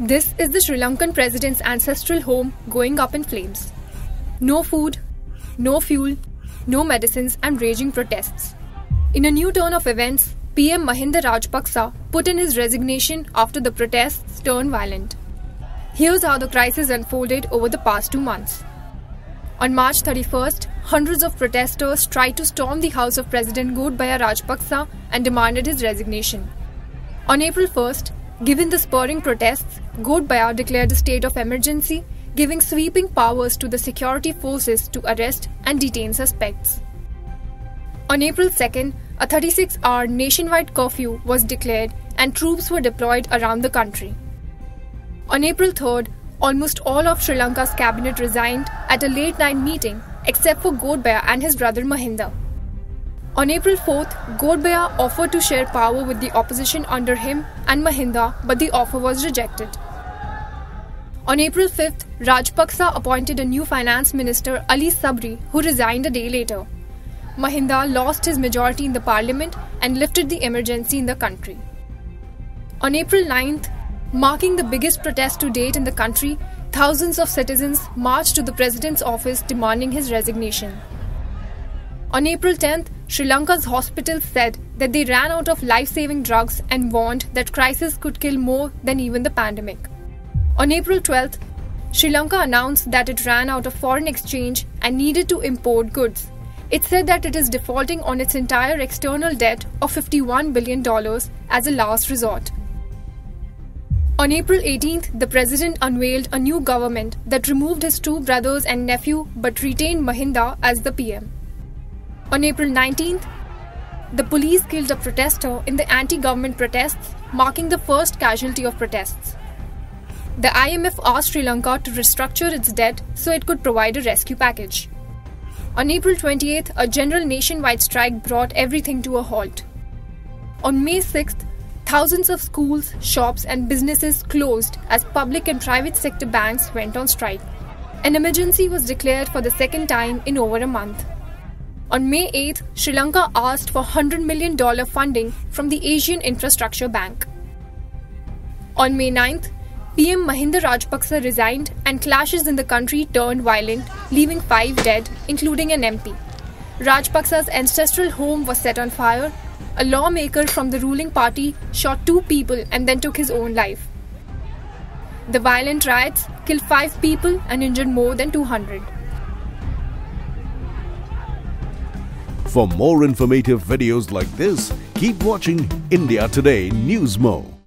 This is the Sri Lankan president's ancestral home going up in flames. No food, no fuel, no medicines, and raging protests. In a new turn of events, PM Mahinda Rajapaksa put in his resignation after the protests turned violent. Here's how the crisis unfolded over the past two months. On March 31st, hundreds of protesters tried to storm the house of President Gotabaya Rajapaksa and demanded his resignation. On April 1st, Given the spurring protests, Gotabaya declared a state of emergency, giving sweeping powers to the security forces to arrest and detain suspects. On April 2nd, a 36 hour nationwide curfew was declared and troops were deployed around the country. On April 3rd, almost all of Sri Lanka's cabinet resigned at a late night meeting except for Gotabaya and his brother Mahinda. On April 4th, Gotabaya offered to share power with the opposition under him and Mahinda, but the offer was rejected. On April 5th, Rajapaksa appointed a new finance minister, Ali Sabri, who resigned a day later. Mahinda lost his majority in the parliament and lifted the emergency in the country. On April 9th, marking the biggest protest to date in the country, thousands of citizens marched to the president's office demanding his resignation. On April 10th, Sri Lanka's hospitals said that they ran out of life saving drugs and warned that crisis could kill more than even the pandemic. On April 12th, Sri Lanka announced that it ran out of foreign exchange and needed to import goods. It said that it is defaulting on its entire external debt of $51 billion as a last resort. On April 18th, the president unveiled a new government that removed his two brothers and nephew but retained Mahinda as the PM. On April 19th, the police killed a protester in the anti government protests, marking the first casualty of protests. The IMF asked Sri Lanka to restructure its debt so it could provide a rescue package. On April 28th, a general nationwide strike brought everything to a halt. On May 6th, thousands of schools, shops, and businesses closed as public and private sector banks went on strike. An emergency was declared for the second time in over a month. On May 8th, Sri Lanka asked for $100 million funding from the Asian Infrastructure Bank. On May 9th, PM Mahinda Rajapaksa resigned and clashes in the country turned violent, leaving five dead, including an MP. Rajapaksa's ancestral home was set on fire. A lawmaker from the ruling party shot two people and then took his own life. The violent riots killed five people and injured more than 200. For more informative videos like this, keep watching India Today Newsmo.